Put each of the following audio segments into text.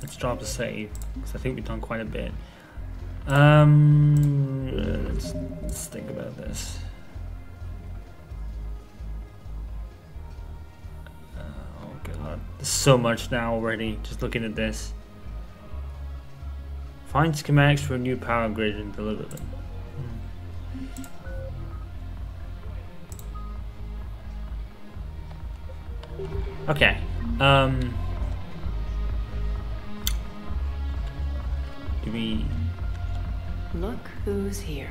let's drop a save because I think we've done quite a bit. Um, let's, let's think about this. Uh, oh god, there's so much now already. Just looking at this. Find schematics for a new power grid and deliver them. Hmm. Okay. Um. Do we? Look who's here.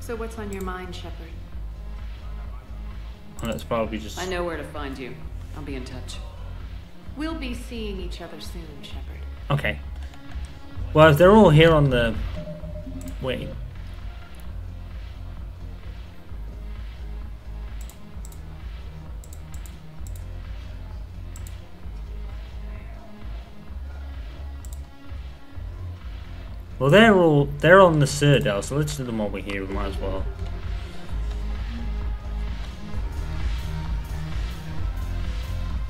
So what's on your mind, Shepard? That's probably just. I know where to find you. I'll be in touch. We'll be seeing each other soon, Shepard. Okay. Well, if they're all here on the... Wait. Well, they're all they're on the Citadel, so let's do them over here. We might as well.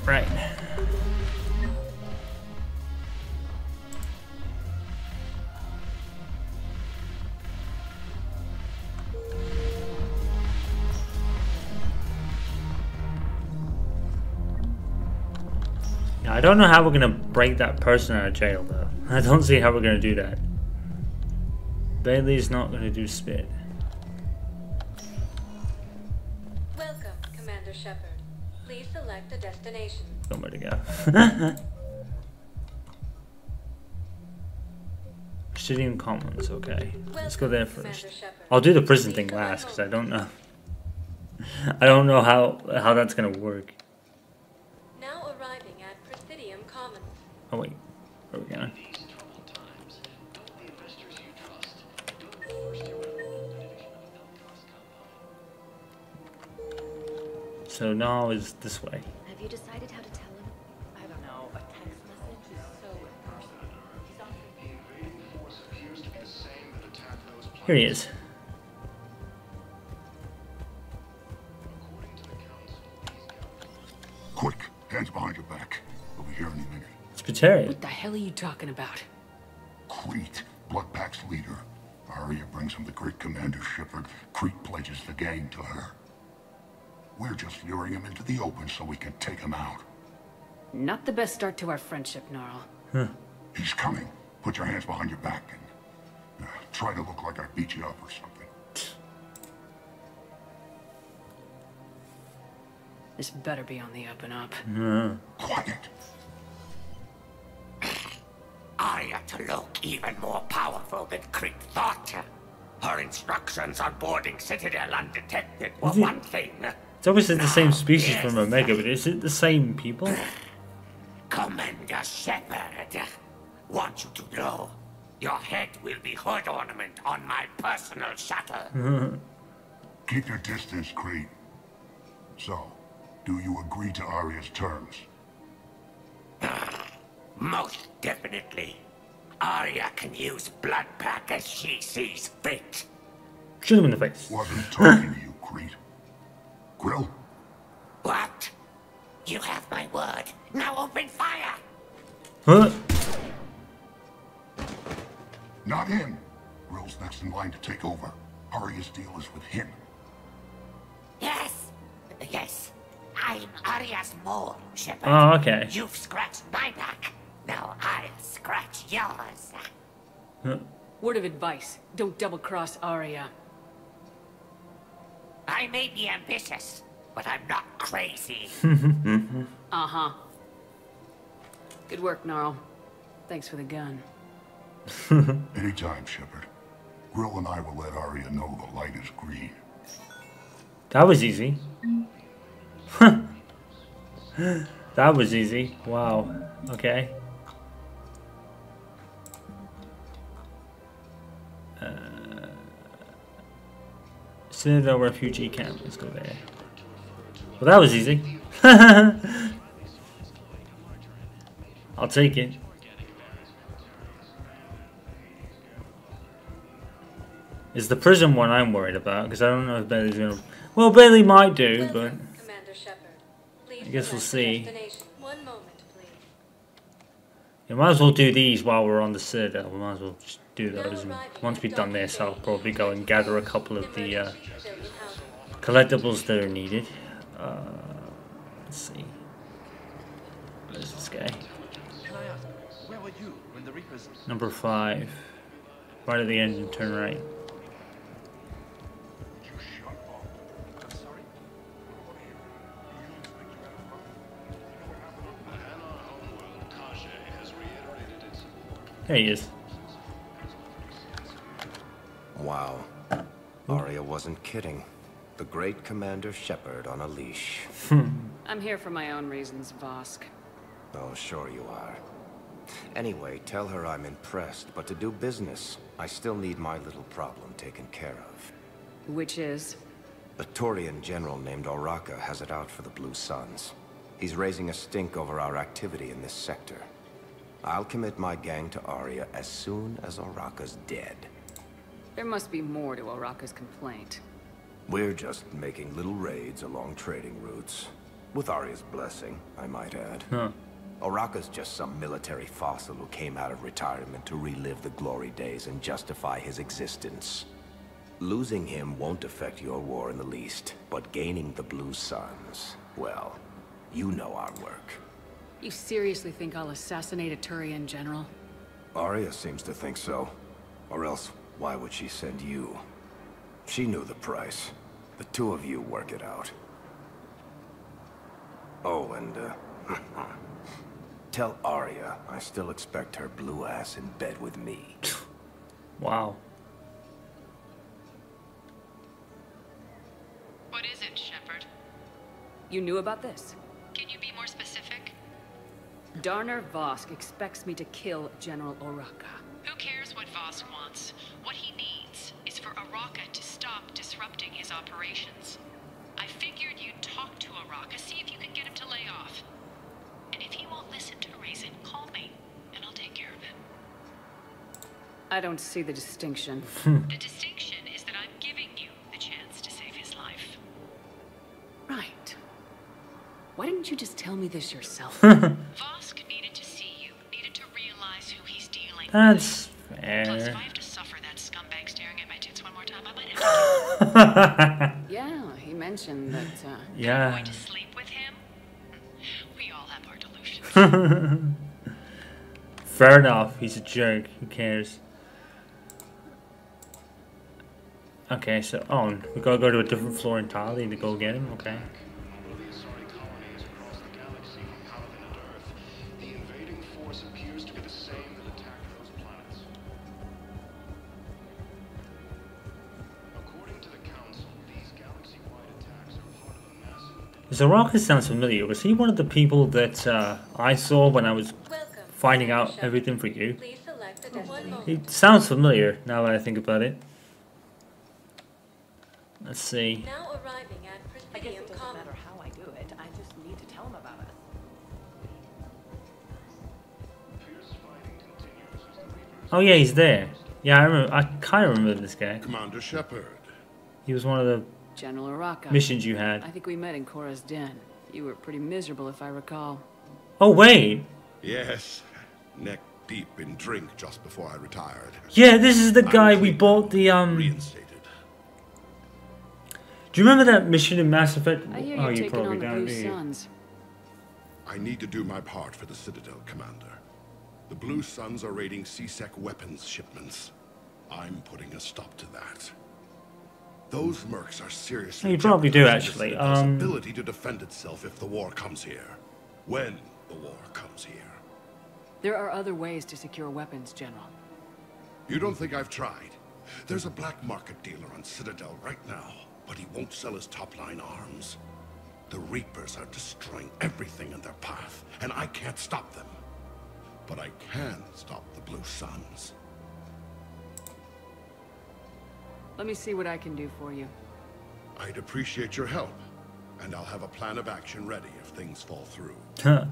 Right. I don't know how we're gonna break that person out of jail though. I don't see how we're gonna do that. Bailey's not gonna do spit. Welcome, Commander Shepard. Please select a destination. Somewhere to go. Obsidian Commons, okay. Let's go there first. I'll do the prison thing last because I don't know. I don't know how how that's gonna work. Now arriving at Presidium Commons. Oh wait, So now is this way. Have you decided how to tell him? I don't know. A text message is so impersonal. Here he is. Quick, hands behind your back. We'll be here any minute. It's Pateria. What the hell are you talking about? Crete, Blood Pack's leader. Aria brings him the great Commander Shepard. Crete pledges the gang to her. We're just luring him into the open so we can take him out. Not the best start to our friendship, Gnarl. He's coming. Put your hands behind your back and uh, try to look like I beat you up or something. This better be on the up and up. Quiet. Aria to look even more powerful than Crete thought. Her instructions on boarding Citadel undetected were one thing. It's obviously the same Now, species from. Omega, but is it the same people? Commander Shepard, want you to know, your head will be hood ornament on my personal shuttle. Keep your distance, Crete. So, do you agree to Aria's terms? Most definitely. Aria can use blood pack as she sees fit. Shoot him in the face. Wasn't talking to you, Crete. Grill? What? You have my word. Now open fire! Huh? Not him. Grill's next in line to take over. Aria's deal is with him. Yes, yes. I'm Aria's mole, Shepard. Oh, okay. You've scratched my back. Now I'll scratch yours. Huh. Word of advice: don't double-cross Aria. I may be ambitious, but I'm not crazy. Uh huh. Good work, Gnarl. Thanks for the gun. Anytime, Shepard. Grill and I will let Aria know the light is green. That was easy. that was easy. Wow. Okay. Citadel refugee camp. Let's go there. Well, that was easy. I'll take it. It's the prison one I'm worried about because I don't know if Bailey's gonna. Well, Bailey might do, but. I guess we'll see. destination. One moment, please. We might as well do these while we're on the Citadel. We might as well just do those. And once we've done this, I'll probably go and gather a couple of the uh, collectibles that are needed. Uh, let's see. Where's this guy? Number five. Right at the end and turn right. There he is. Wow. Aria wasn't kidding. The great Commander Shepard on a leash. Hmm. I'm here for my own reasons, Vosk. Oh, sure you are. Anyway, tell her I'm impressed, but to do business, I still need my little problem taken care of. Which is? A Turian general named Oraka has it out for the Blue Suns. He's raising a stink over our activity in this sector. I'll commit my gang to Aria as soon as Oraka's dead. There must be more to Oraka's complaint. We're just making little raids along trading routes. With Aria's blessing, I might add. Huh. Oraka's just some military fossil who came out of retirement to relive the glory days and justify his existence. Losing him won't affect your war in the least, but gaining the Blue Suns, well, you know our work. You seriously think I'll assassinate a Turian general? Aria seems to think so. Or else, why would she send you? She knew the price. The two of you work it out. Oh, and, uh... tell Aria I still expect her blue ass in bed with me. Wow. What is it, Shepard? You knew about this? Can you be more specific? Darner Vosk expects me to kill General Oraka. Who cares what Vosk wants? Oraka to stop disrupting his operations. I figured you'd talk to Oraka, see if you can get him to lay off. And if he won't listen to reason, call me, and I'll take care of it. I don't see the distinction. The distinction is that I'm giving you the chance to save his life. right. Why didn't you just tell me this yourself? Vosk needed to see you, needed to realize who he's dealing That's with. Plus, if fair. yeah, he mentioned that, uh... yeah. going to sleep with him? We all have our delusions. Fair enough. He's a jerk. Who cares? Okay, so oh, we gotta go to a different floor entirely to go get him. Okay. Zaraka sounds familiar. Was he one of the people that uh, I saw when I was Welcome. finding out everything for you? Please select a destination. He sounds familiar now that I think about it. Let's see. Now arriving at I guess it doesn't matter how I do it. I just need to tell him about us. Fierce fighting continues as the Reapers... Oh yeah, he's there. Yeah, I remember. I kind of remember this guy. Commander Shepard. He was one of the General Oraka. missions you had. I think we met in Chora's Den. You were pretty miserable, if I recall. Oh wait. Yes, neck deep in drink just before I retired. Yeah, this is the guy we bought the um. Reinstated. Do you remember that mission in Mass Effect? I hear oh, you're you taking probably on the don't, Blue? Suns. I need to do my part for the Citadel, Commander. The Blue Suns are raiding C-Sec weapons shipments. I'm putting a stop to that. Those mercs are seriously You probably do, actually. Citadel's Um, ability to defend itself if the war comes here. When the war comes here. There are other ways to secure weapons, General. You don't think I've tried? There's a black market dealer on Citadel right now, but he won't sell his top-line arms. The Reapers are destroying everything in their path, and I can't stop them. But I can stop the Blue Suns. Let me see what I can do for you. I'd appreciate your help, and I'll have a plan of action ready if things fall through. Huh.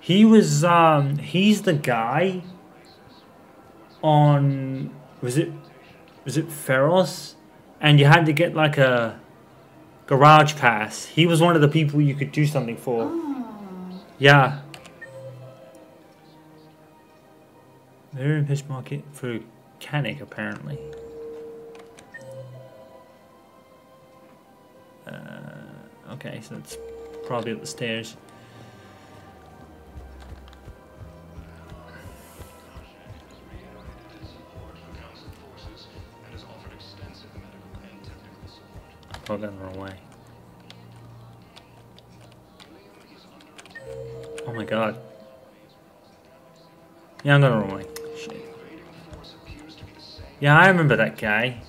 He was um he's the guy on was it was it Feros? And you had to get like a garage pass. He was one of the people you could do something for. Yeah. They're in fish market for Canic, apparently. Uh, okay, so it's probably up the stairs. Probably going the wrong way. Oh my god. Yeah, I'm going the wrong way. Yeah, I remember that guy.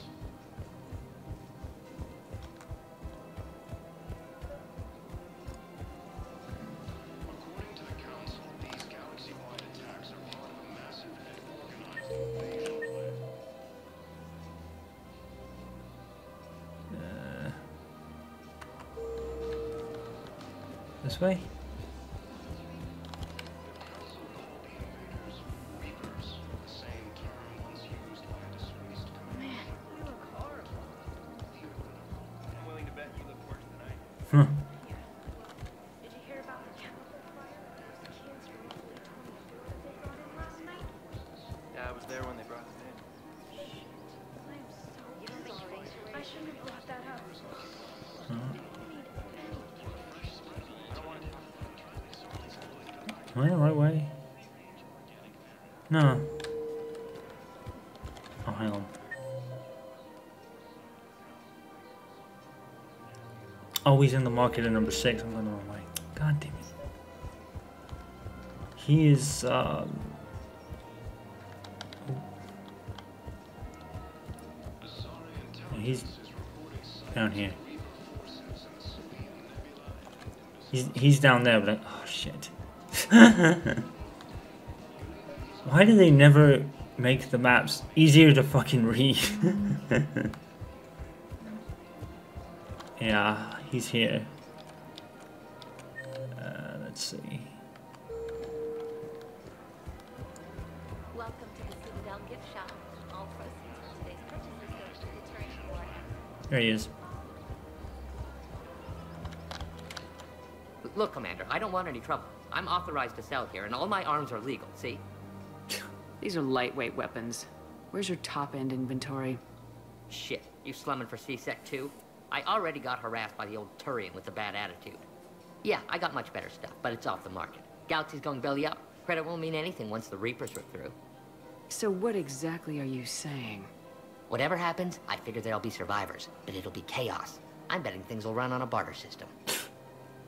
There when they brought in. I'm so sorry. I shouldn't have brought that up. Am I the right way? No. Oh, hang on. Oh, he's in the market at number six. I'm going the wrong way. God damn it. He is, um... He's down here. He's, he's down there, but I, oh shit. Why do they never make the maps easier to fucking read? yeah, he's here. Uh, let's see. Welcome to the Citadel gift shop. All proceeds from today's purchases There he is. Look, Commander, I don't want any trouble. I'm authorized to sell here, and all my arms are legal, see? These are lightweight weapons. Where's your top-end inventory? Shit, you slumming for C-Sec too? I already got harassed by the old Turian with the bad attitude. Yeah, I got much better stuff, but it's off the market. Galaxy's going belly up. Credit won't mean anything once the Reapers rip through. So what exactly are you saying? Whatever happens, I figure there'll be survivors, but it'll be chaos. I'm betting things will run on a barter system.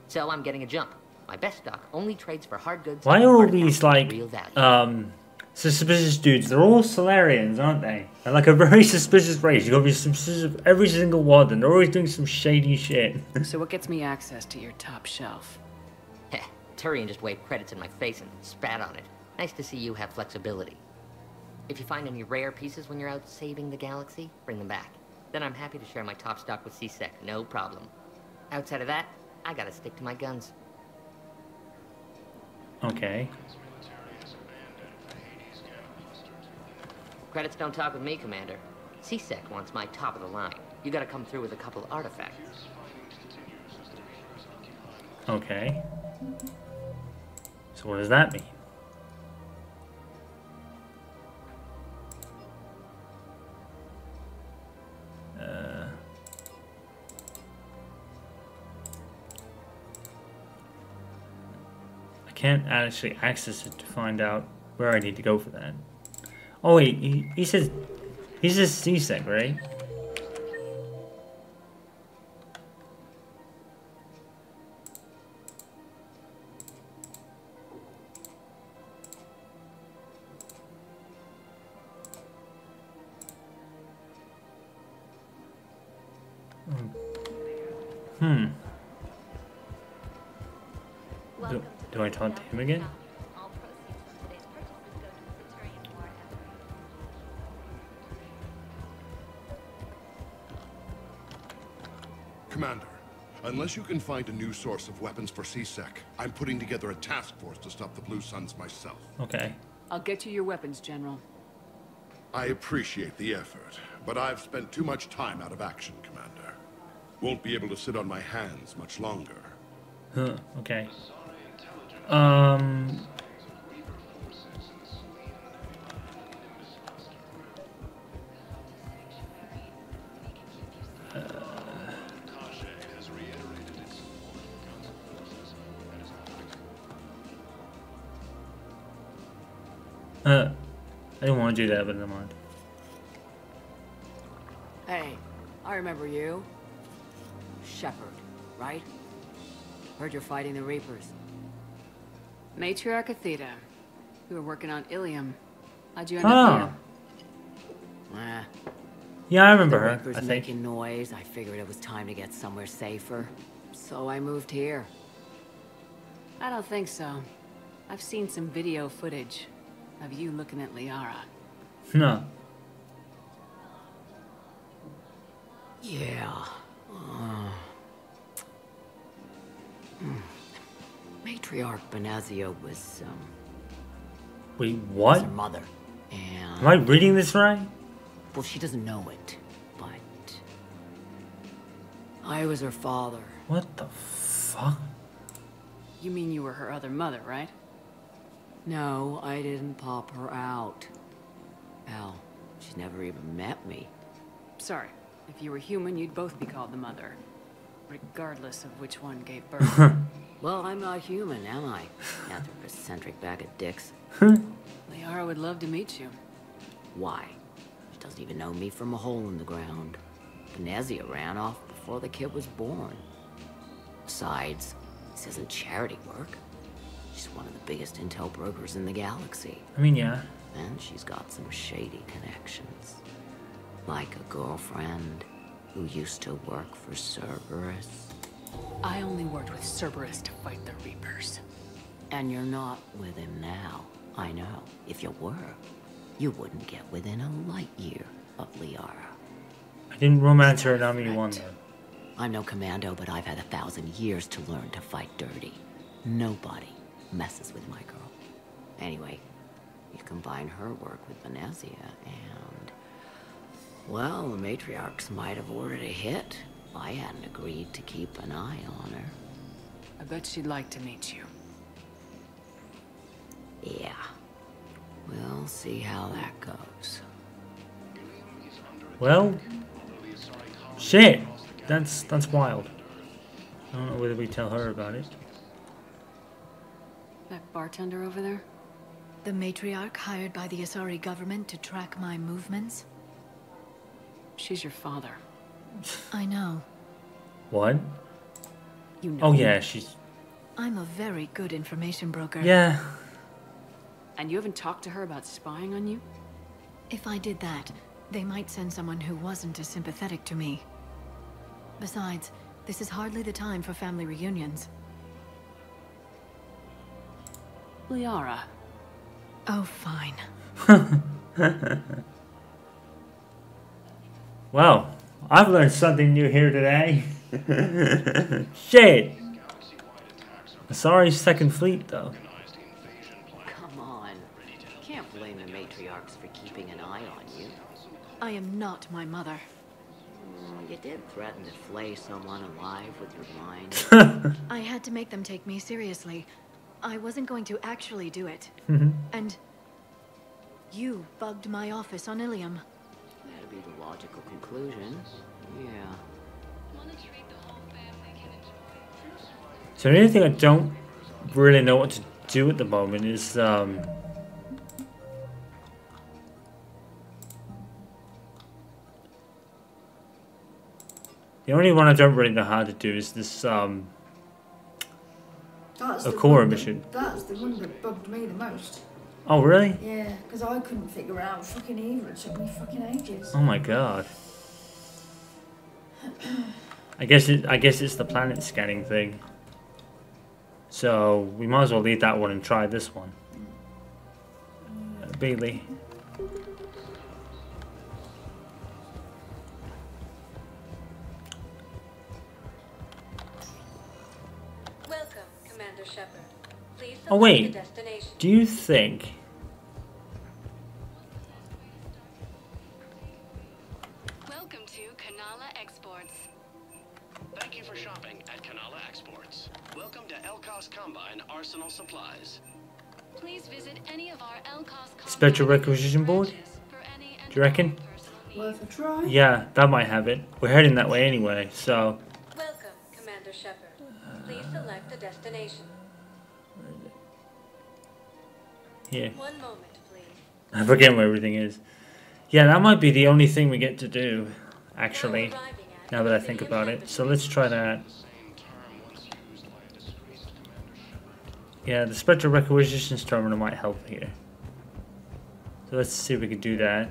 so I'm getting a jump. My best stock only trades for hard goods. Why are all these like real value. um suspicious dudes? They're all Salarians, aren't they? They're like a very suspicious race. You gotta be suspicious of every single one, and they're always doing some shady shit. so what gets me access to your top shelf? Heh, Turian just waved credits in my face and spat on it. Nice to see you have flexibility. If you find any rare pieces when you're out saving the galaxy, bring them back. Then I'm happy to share my top stock with C-Sec, no problem. Outside of that, I gotta stick to my guns. okay. Credits don't talk with me, Commander. C-Sec wants my top of the line. You gotta come through with a couple artifacts. Okay. So what does that mean? Uh, I can't actually access it to find out where I need to go for that. Oh wait, he, he says he says C-Sec, right? Deterrent war effort. Commander, unless you can find a new source of weapons for C-Sec, I'm putting together a task force to stop the Blue Suns myself. Okay. I'll get you your weapons, General. I appreciate the effort, but I've spent too much time out of action, Commander. Won't be able to sit on my hands much longer. Huh, okay. Um, Uh, I didn't want to do that, but never mind. Hey, I remember you. Shepard, right? Heard you're fighting the Reapers. Matriarch Aethyta. We were working on Ilium. How'd you end Ah. up here? Yeah, I remember her. I think. making noise. I figured it was time to get somewhere safer. So I moved here. I don't think so. I've seen some video footage of you looking at Liara. No. Yeah. Matriarch Benezia was, um, Wait, was what? her mother. And... Am I reading this right? Well, she doesn't know it, but... I was her father. What the fuck? You mean you were her other mother, right? No, I didn't pop her out. Al, she's never even met me. Sorry. If you were human, you'd both be called the mother. Regardless of which one gave birth. well, I'm not human, am I? Anthropocentric bag of dicks. Hmm. Liara would love to meet you. Why? She doesn't even know me from a hole in the ground. Benezia ran off before the kid was born. Besides, this isn't charity work. She's one of the biggest intel brokers in the galaxy. I mean, yeah. And she's got some shady connections. Like a girlfriend who used to work for Cerberus. I only worked with Cerberus to fight the Reapers. And you're not with him now. I know. If you were, you wouldn't get within a light year of Liara. I didn't romance her in Army 1 though. I'm no commando, but I've had a thousand years to learn to fight dirty. Nobody messes with my girl. Anyway, you combine her work with Benezia and... Well, the matriarchs might have ordered a hit. If I hadn't agreed to keep an eye on her. I bet she'd like to meet you. Yeah. We'll see how that goes. Well, shit. That's that's wild. I don't know whether we tell her about it. That bartender over there? The matriarch hired by the Asari government to track my movements? She's your father. I know. What? You oh, know. Oh yeah, she's I'm a very good information broker. yeah. And you haven't talked to her about spying on you? If I did that, they might send someone who wasn't as sympathetic to me. Besides, this is hardly the time for family reunions. Liara. Oh, fine. Well, I've learned something new here today. Shit. Sorry, Second Fleet though. Come on. Can't blame the matriarchs for keeping an eye on you. I am not my mother. Mm, You did threaten to flay someone alive with your mind. I had to make them take me seriously. I wasn't going to actually do it. Mhm. And you bugged my office on Ilium. That'd be the logical conclusion. Yeah. So the only thing I don't really know what to do at the moment is um The only one I don't really know how to do is this um That's a core mission. That's the one that bugged me the most. Oh really? Yeah, because I couldn't figure out fucking either. It took me fucking ages. Oh my god. I guess it I guess it's the planet scanning thing. So we might as well leave that one and try this one. Uh, Bailey. Welcome, Commander Shepard. Please select Oh wait. Do you think Welcome to Kanala Exports. Thank you for shopping at Kanala Exports. Welcome to Elkoss Combine Arsenal Supplies. Please visit any of our Elkoss special requisition board? Do you reckon? Worth a try. Yeah, that might have it. We're heading that way anyway, so Welcome, Commander Shepard. Please select a destination. One moment, please. I forget where everything is. Yeah, that might be the only thing we get to do, actually, now that I think about it. So let's try that. Yeah, the Spectre Requisitions Terminal might help here. So let's see if we can do that.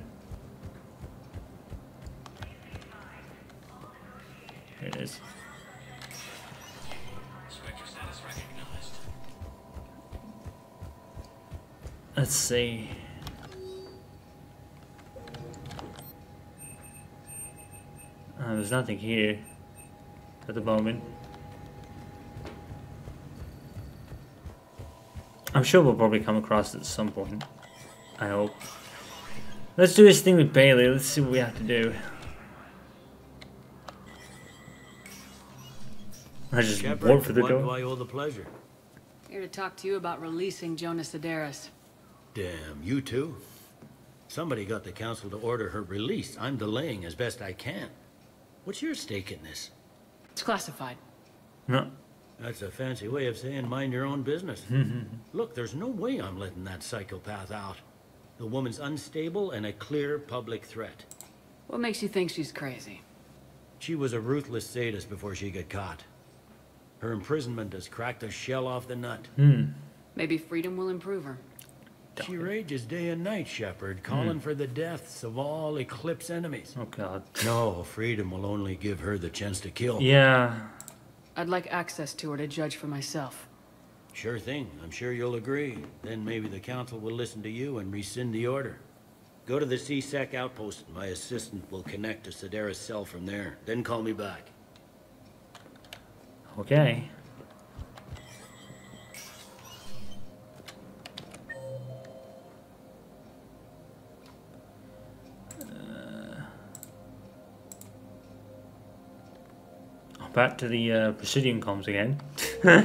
Here it is. Let's see. Uh, there's nothing here at the moment. I'm sure we'll probably come across it at some point. I hope. Let's do this thing with Bailey. Let's see what we have to do. I just Shepard, warp for the door. do I owe the pleasure? Here to talk to you about releasing Jona Sederis. Damn, you too? Somebody got the council to order her release. I'm delaying as best I can. What's your stake in this? It's classified. No. That's a fancy way of saying mind your own business. Look, there's no way I'm letting that psychopath out. The woman's unstable and a clear public threat. What makes you think she's crazy? She was a ruthless sadist before she got caught. Her imprisonment has cracked the shell off the nut. Hmm. Maybe freedom will improve her. She rages day and night, Shepard, calling hmm. for the deaths of all Eclipse enemies. Oh god. No, freedom will only give her the chance to kill. Yeah. I'd like access to her to judge for myself. Sure thing. I'm sure you'll agree. Then maybe the council will listen to you and rescind the order. Go to the CSEC outpost. My assistant will connect to Sederis' cell from there. Then call me back. Okay. Back to the uh, Presidium comms again. Yeah,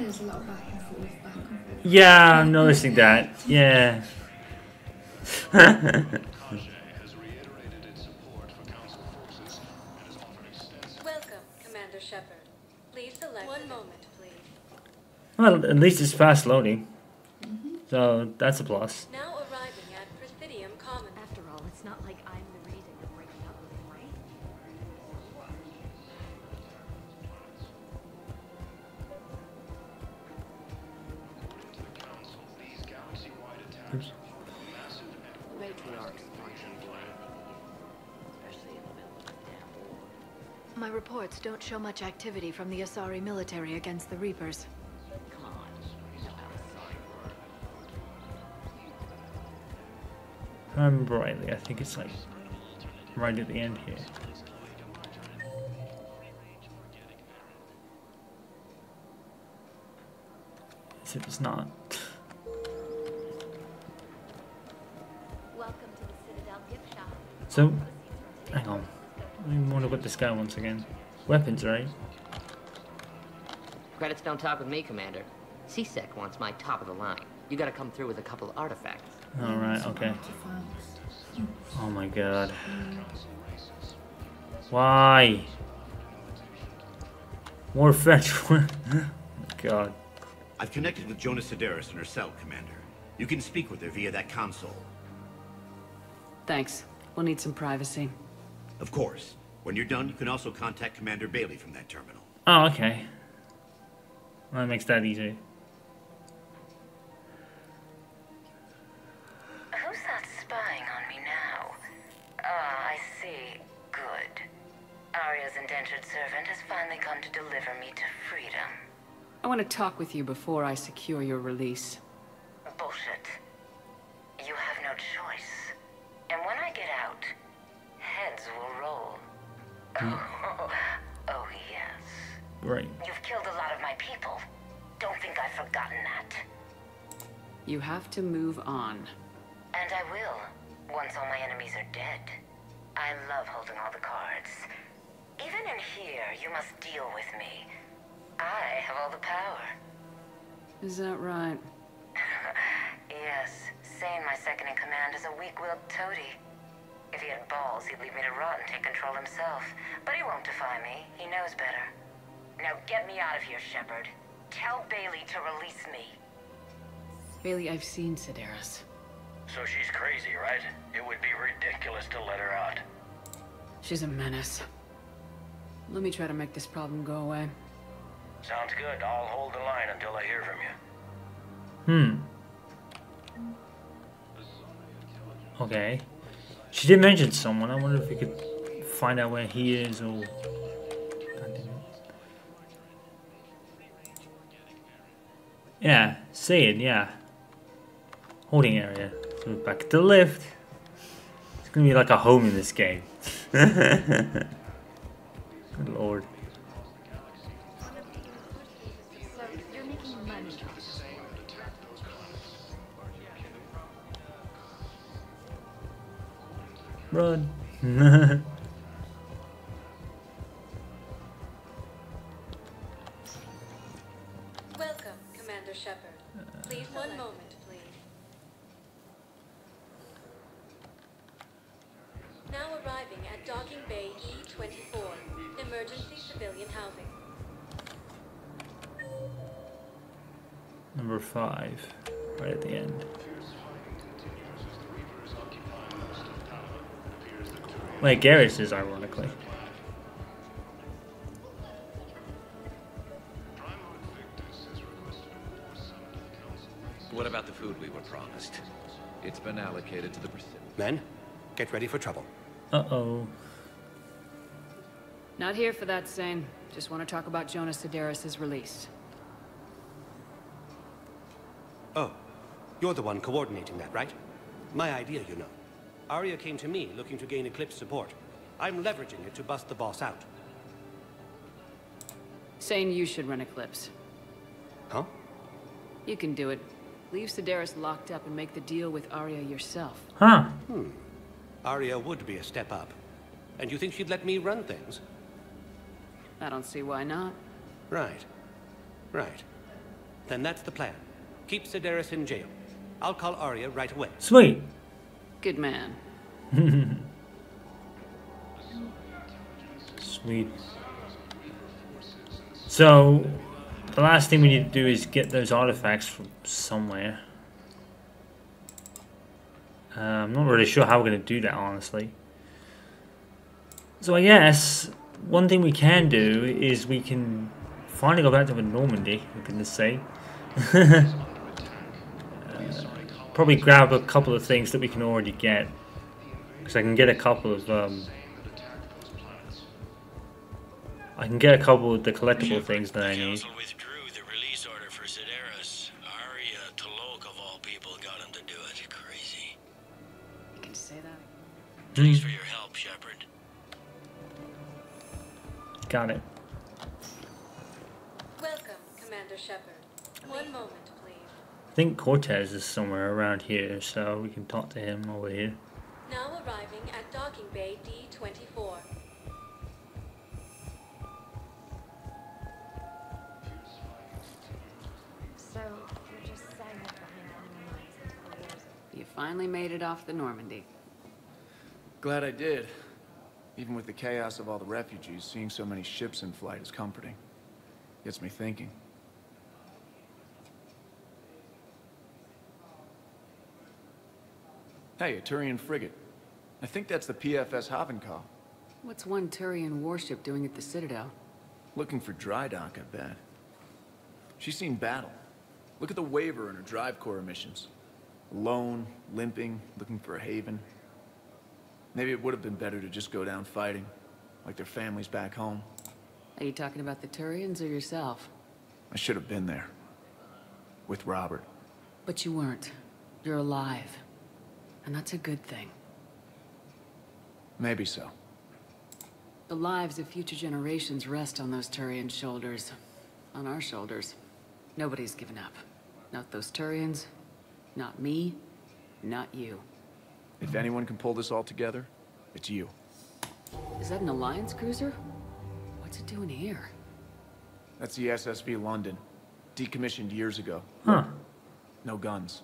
there's a lot of back and forth, back and forth. yeah, I'm noticing that. Yeah. Welcome, Commander Shepard. One moment, please. well, at least it's fast loading. So that's a plus. Now My reports don't show much activity from the Asari military against the Reapers. Come on. You know how sorry we're. If I remember rightly, I think it's like right at the end here. As if it's not. Welcome to the Citadel gift shop. So, hang on. I want to look at this guy once again. Weapons, right? Credits don't talk with me, Commander. CSEC wants my top of the line. You gotta come through with a couple of artifacts. Alright, okay. Oh my god. Why? More fetch. god. I've connected with Jona Sederis in her cell, Commander. You can speak with her via that console. Thanks. We'll need some privacy. Of course. When you're done, you can also contact Commander Bailey from that terminal. Oh, okay. Well, that makes that easy. Who's that spying on me now? Ah, I see. Good. Aria's indentured servant has finally come to deliver me to freedom. I want to talk with you before I secure your release. Bullshit. You have no choice. And when I get out, heads will roll. Oh, oh yes. Right. You've killed a lot of my people. Don't think I've forgotten that. You have to move on. And I will, once all my enemies are dead. I love holding all the cards. Even in here, you must deal with me. I have all the power. Is that right? yes, Sanh, my second in command, is a weak-willed toady. If he had balls, he'd leave me to rot and take control himself. But he won't defy me. He knows better. Now get me out of here, Shepard. Tell Bailey to release me. Bailey, I've seen Sederis. So she's crazy, right? It would be ridiculous to let her out. She's a menace. Let me try to make this problem go away. Sounds good. I'll hold the line until I hear from you. Hmm. Okay. She did mention someone. I wonder if we could find out where he is or... Yeah, see it, yeah. Holding area. So we're back to the lift. It's gonna be like a home in this game. Good lord. Run. Welcome, Commander Shepard. Please, one moment, please. Now arriving at Docking Bay E-24, emergency civilian housing. Number five. Right at the end. Wait, Garrus is ironically. What about the food we were promised? It's been allocated to the Pacific. Men, get ready for trouble. Uh-oh. Not here for that, Sanh. Just want to talk about Jona Sederis' release. Oh, you're the one coordinating that, right? My idea, you know. Aria came to me looking to gain Eclipse support. I'm leveraging it to bust the boss out. Saying you should run Eclipse. Huh? You can do it. Leave Sederis locked up and make the deal with Aria yourself. Huh. Hmm. Aria would be a step up. And you think she'd let me run things? I don't see why not. Right. Right. Then that's the plan. Keep Sederis in jail. I'll call Aria right away. Sweet. Good man. Sweet. So, the last thing we need to do is get those artifacts from somewhere. Uh, I'm not really sure how we're going to do that, honestly. So I guess one thing we can do is we can finally go back to Normandy, for goodness sake. Probably grab a couple of things that we can already get. Because I can get a couple of... Um, I can get a couple of the collectible things that I need. withdrew the release order for Sederis. Aria T'Loak of all people got him to do it. Crazy. You can? Thanks for your help, Shepard. Got it. Welcome, Commander Shepard. One moment, please. I think Cortez is somewhere around here, so we can talk to him over here. Now arriving at Docking Bay D-24. So you're just silent behind enemy the You finally made it off the Normandy. Glad I did. Even with the chaos of all the refugees, seeing so many ships in flight is comforting. Gets me thinking. Hey, a Turian frigate. I think that's the PFS Havenkow. What's one Turian warship doing at the Citadel? Looking for dry dock, I bet. She's seen battle. Look at the waiver in her drive core emissions. Alone, limping, looking for a haven. Maybe it would have been better to just go down fighting, like their families back home. Are you talking about the Turians or yourself? I should have been there. With Robert. But you weren't. You're alive. And that's a good thing. Maybe so. The lives of future generations rest on those Turian shoulders. On our shoulders. Nobody's given up. Not those Turians, not me, not you. If anyone can pull this all together, it's you. Is that an Alliance cruiser? What's it doing here? That's the SSV London. Decommissioned years ago. Huh. No guns.